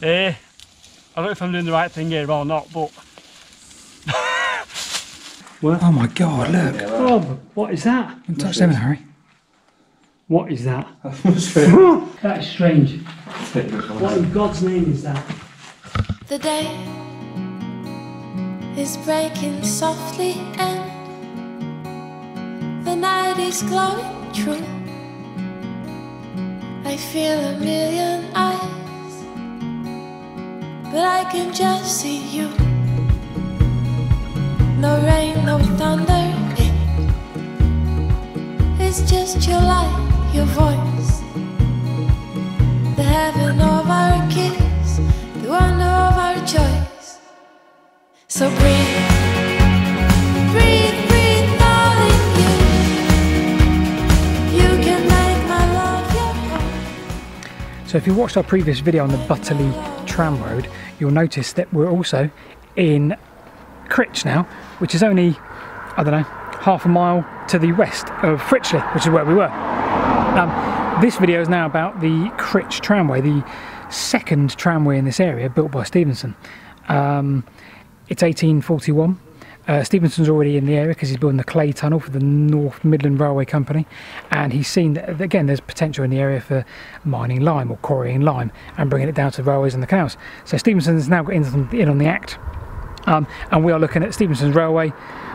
Eh, I don't know if I'm doing the right thing here or not, but Oh my god, look. oh, what is that? Don't touch them, Harry. What is that? that is strange. What in God's name is that? The day is breaking softly and the night is glowing true. I feel a million eyes, but I can just see you. No rain, no thunder, it is just your light, your voice. The heaven of our kiss, the wonder of our choice. So breathe, So if you watched our previous video on the Butterley tram road, you'll notice that we're also in Crich now, which is only, I don't know, half a mile to the west of Fritchley, which is where we were. Um, this video is now about the Crich tramway, the second tramway in this area built by Stephenson. Um, it's 1841. Uh, Stephenson's already in the area because he's building the clay tunnel for the North Midland Railway Company, and he's seen that again there's potential in the area for mining lime or quarrying lime and bringing it down to the railways and the canals. So Stephenson's now got in, on the act, um, and we are looking at Stephenson's Railway,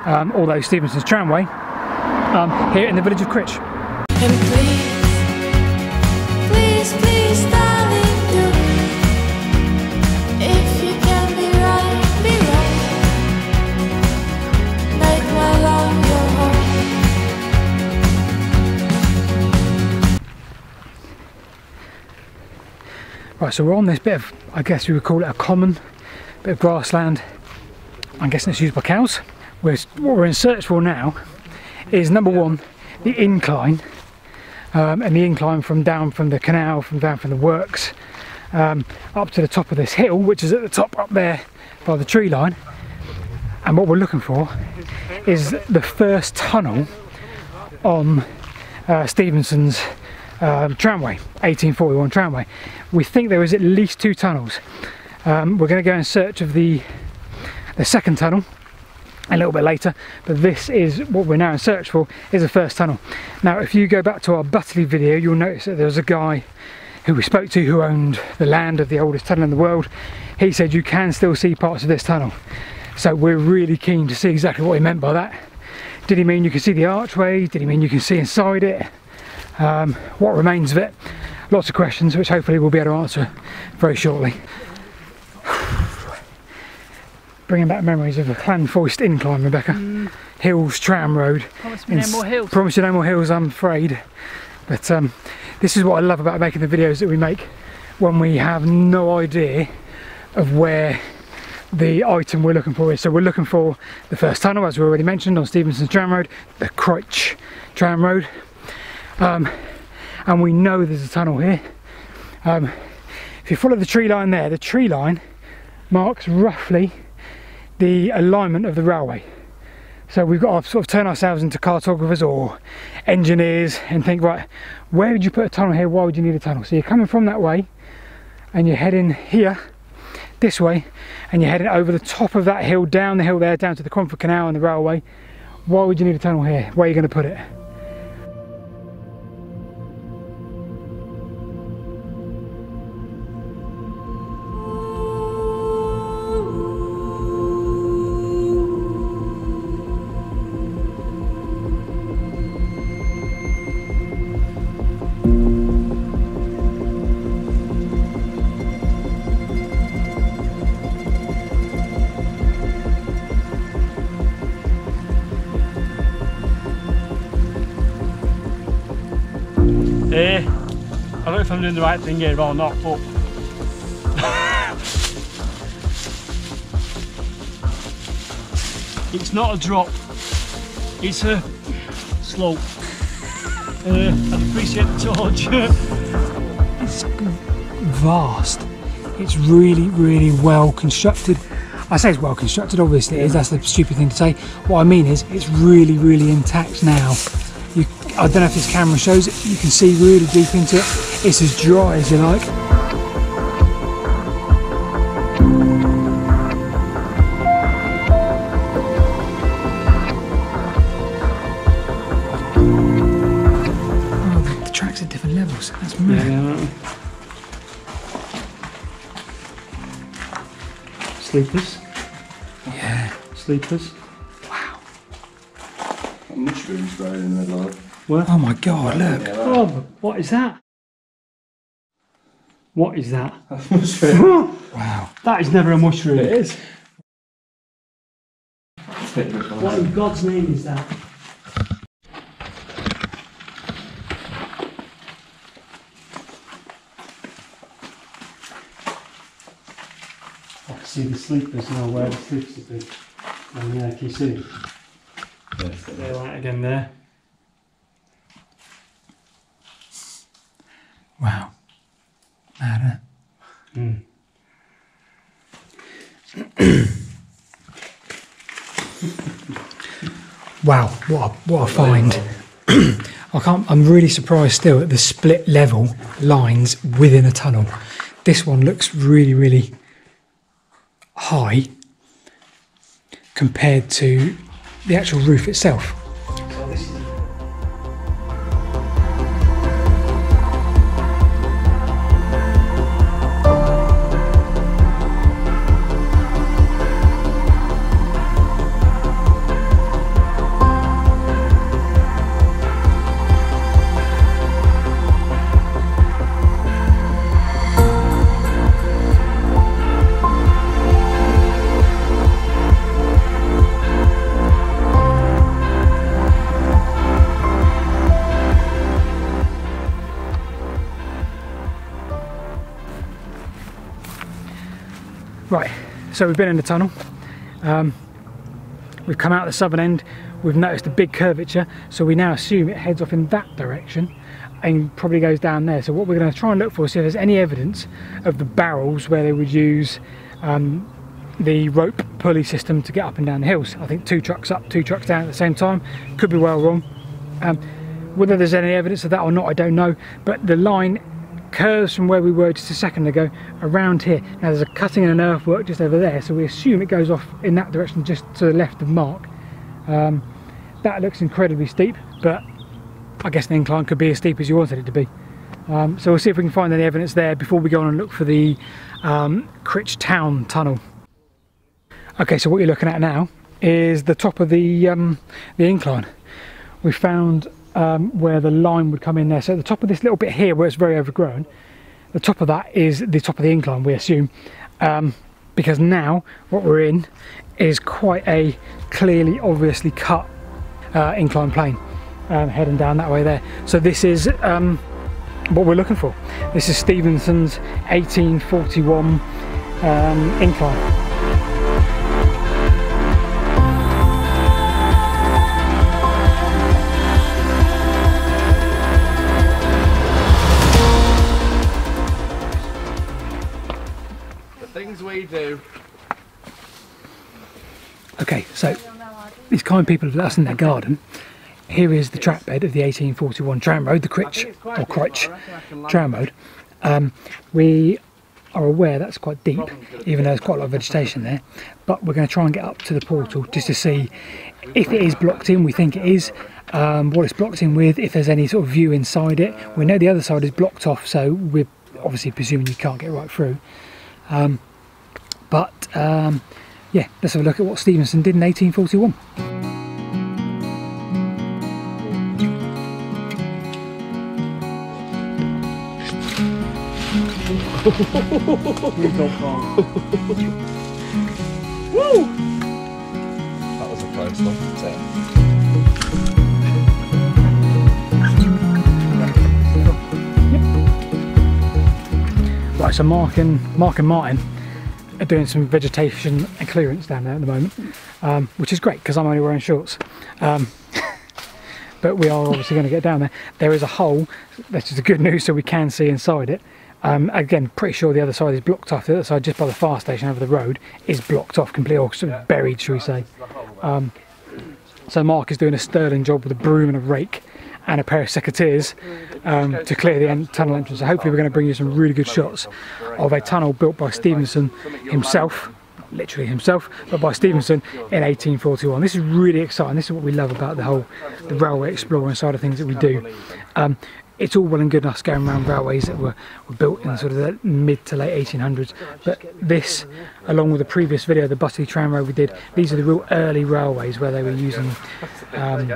um, although Stephenson's Tramway, um, here in the village of Crich. Right, so we're on this bit of, I guess we would call it a common, bit of grassland. I'm guessing it's used by cows. We're, what we're in search for now is number one, the incline, um, and the incline from down from the canal, from down from the works, um, up to the top of this hill, which is at the top up there by the tree line. And what we're looking for is the first tunnel on uh, Stephenson's um, tramway, 1841 tramway. We think there is at least two tunnels. Um, we're going to go in search of the the second tunnel a little bit later, but this is what we're now in search for is the first tunnel. Now, if you go back to our Butterley video, you'll notice that there was a guy who we spoke to who owned the land of the oldest tunnel in the world. He said you can still see parts of this tunnel. So we're really keen to see exactly what he meant by that. Did he mean you can see the archway? Did he mean you can see inside it? Um, what remains of it? Lots of questions which hopefully we'll be able to answer very shortly. Bringing back memories of a Llanfoist incline, Rebecca. Hills Tram Road. Promise me no more hills. Promise you no more hills, I'm afraid. But um, this is what I love about making the videos that we make when we have no idea of where the item we're looking for is. So we're looking for the first tunnel, as we already mentioned, on Stephenson's Tram Road, the Crutch Tram Road. Um, and we know there's a tunnel here. Um, if you follow the tree line there, the tree line marks roughly the alignment of the railway. So we've got to sort of turn ourselves into cartographers or engineers and think, right, where would you put a tunnel here? Why would you need a tunnel? So you're coming from that way and you're heading here, this way, and you're heading over the top of that hill, down the hill there, down to the Cromford Canal and the railway. Why would you need a tunnel here? Where are you going to put it? If I'm doing the right thing here or not, but it's not a drop, it's a slope. Uh, I'd appreciate the torch. It's vast. It's really, really well constructed. I say it's well constructed, obviously it is, that's the stupid thing to say. What I mean is, it's really, really intact now. I don't know if this camera shows it, you can see really deep into it. It's as dry as you like. Oh, the track's are different levels. That's mad. Yeah. Sleepers? Yeah. Sleepers? Wow. Mushrooms growing in their life of Where? Oh my god, look. But what is that? What is that? Mushroom. Wow. That is never a mushroom. It is. What in God's name is that? I can see the sleepers now where the sleepers have been. And yeah, can you see? Yes, it They're again there. Wow. Mad, Hmm. Wow, what a, what a find. I can't, I'm really surprised still at the split level lines within a tunnel. This one looks really, really high compared to the actual roof itself. So we've been in the tunnel. Um, we've come out the southern end. We've noticed a big curvature, so we now assume it heads off in that direction and probably goes down there. So what we're going to try and look for is if there's any evidence of the barrels where they would use um, the rope pulley system to get up and down the hills. I think two trucks up, two trucks down at the same time. Could be well wrong. Um, whether there's any evidence of that or not, I don't know. But the line curves from where we were just a second ago around here. Now there's a cutting and an earthwork just over there, so we assume it goes off in that direction just to the left of Mark. Um, that looks incredibly steep, but I guess the incline could be as steep as you wanted it to be. Um, so we'll see if we can find any evidence there before we go on and look for the um, Crich Town tunnel. Okay, so what you're looking at now is the top of the um, the incline. We found um, where the line would come in there. So at the top of this little bit here, where it's very overgrown, the top of that is the top of the incline, we assume, um, because now what we're in is quite a clearly, obviously cut uh, incline plane um, heading down that way there. So this is um, what we're looking for. This is Stephenson's 1841 um, incline. Do. Okay, so these kind people have let us in their garden. Here is the track bed of the 1841 tram road, the Crich or Crutch tram road. Um, we are aware that's quite deep, even though there's quite a lot of vegetation there. But we're going to try and get up to the portal just to see if it is blocked in. We think it is. Um, what it's blocked in with, if there's any sort of view inside it. We know the other side is blocked off, so we're obviously presuming you can't get right through. Um, um, yeah, let's have a look at what Stephenson did in 1841. That was a close one. it? Right, so Mark and Mark and Martin are doing some vegetation and clearance down there at the moment, um, which is great because I'm only wearing shorts. Um, but we are obviously going to get down there. There is a hole, which is the good news, so we can see inside it. Um, again, pretty sure the other side is blocked off. The other side, just by the fire station over the road, is blocked off completely, or sort of buried, shall we say. Um, so Mark is doing a sterling job with a broom and a rake and a pair of secateurs um, to clear the en- tunnel entrance. So hopefully we're going to bring you some really good shots of a tunnel built by Stephenson himself, literally himself, but by Stephenson in 1841. This is really exciting. This is what we love about the whole the railway exploring side of things that we do. Um, it's all well and good us going around railways that were, were built in sort of the mid to late 1800s. But this, along with the previous video, the Butterley Tramway we did, these are the real early railways where they were using um,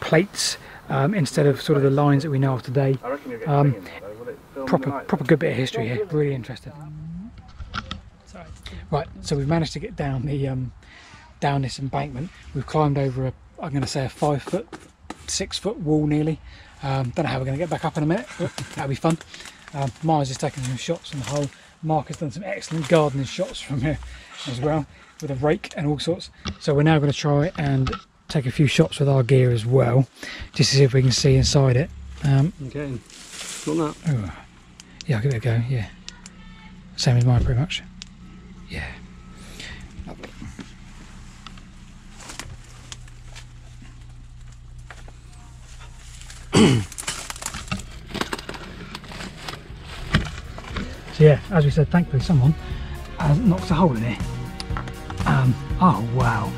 plates um, instead of sort of the lines that we know of today. Um, proper, proper good bit of history here. Really interesting. Right, so we've managed to get down the um, down this embankment. We've climbed over a, I'm going to say a five foot, six foot wall nearly. Um, don't know how we're going to get back up in a minute, but that'll be fun. Um, Mars is taking some shots from the hole. Mark has done some excellent gardening shots from here as well, with a rake and all sorts. So we're now going to try and take a few shots with our gear as well, just to see if we can see inside it. Um, Okay. Not that. oh, yeah, I'll give it a go. Yeah, same as mine pretty much. Yeah. Lovely. so yeah, as we said, thankfully someone has knocked a hole in it. Um, oh wow.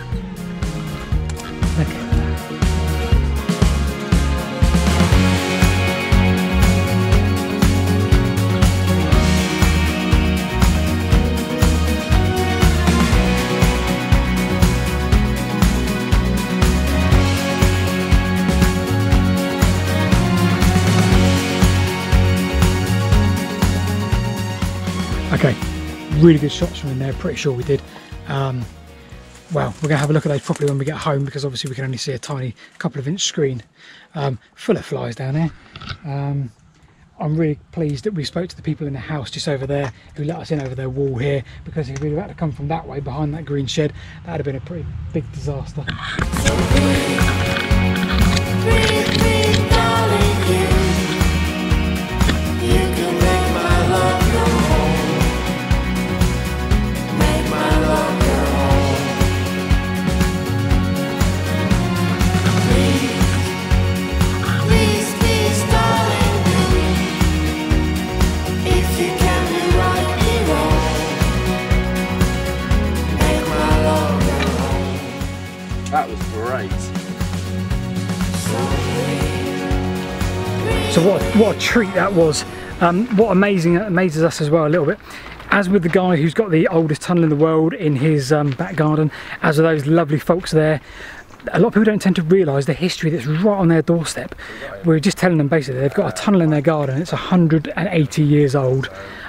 Really good shots from in there, pretty sure we did. Um, well, we're going to have a look at those properly when we get home because obviously we can only see a tiny couple of inch screen um, full of flies down there. Um, I'm really pleased that we spoke to the people in the house just over there who let us in over their wall here because if we'd had to come from that way behind that green shed, that would have been a pretty big disaster. What a treat that was. Um, what amazing amazes us as well a little bit. As with the guy who's got the oldest tunnel in the world in his um, back garden, as are those lovely folks there, a lot of people don't tend to realise the history that's right on their doorstep. We are just telling them basically they've got a tunnel in their garden. It's 180 years old.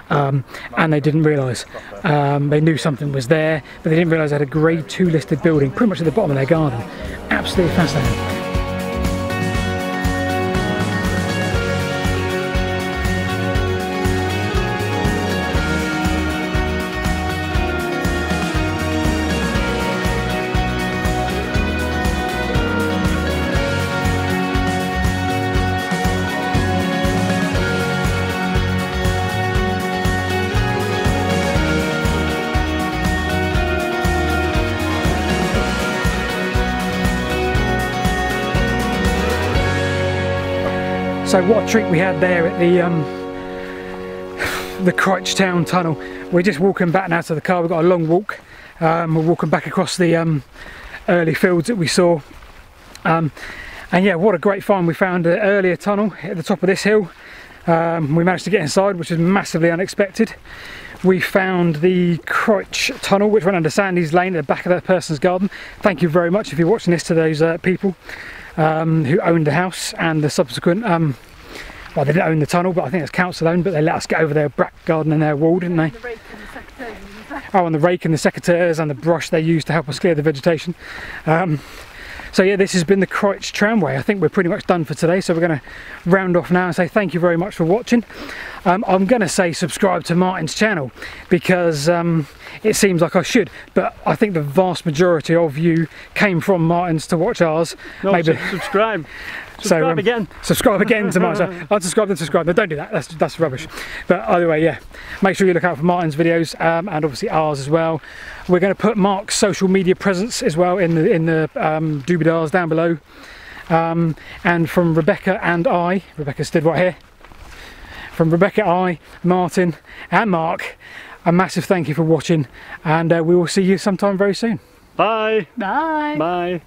Um, and they didn't realise. Um, they knew something was there, but they didn't realise they had a Grade 2 listed building pretty much at the bottom of their garden. Absolutely fascinating. So what a treat we had there at the um, the Crutch Town Tunnel. We're just walking back now to the car. We've got a long walk. Um, we're walking back across the um, early fields that we saw. Um, and yeah, what a great find. We found an earlier tunnel at the top of this hill. Um, we managed to get inside, which was massively unexpected. We found the Crutch Tunnel, which went under Sandy's Lane at the back of that person's garden. Thank you very much if you're watching this to those uh, people um, who owned the house and the subsequent um, well they didn't own the tunnel but I think it's council owned but they let us get over their back garden and their wall didn't they? Oh and the rake and the secateurs and the brush they used to help us clear the vegetation. Um, so yeah this has been the Croich tramway. I think we're pretty much done for today so we're going to round off now and say thank you very much for watching. Um, I'm going to say subscribe to Martin's channel because um, it seems like I should but I think the vast majority of you came from Martin's to watch ours. No, maybe su- subscribe. so, Subscribe um, again. Subscribe again to Martin. Unsubscribe and subscribe. No, don't do that. That's that's rubbish. But either way, yeah. Make sure you look out for Martin's videos um, and obviously ours as well. We're going to put Mark's social media presence as well in the in the um, doobie-dars down below. Um, and from Rebecca and I, Rebecca stood right here. From Rebecca, I, Martin, and Mark, a massive thank you for watching, and uh, we will see you sometime very soon. Bye. Bye. Bye.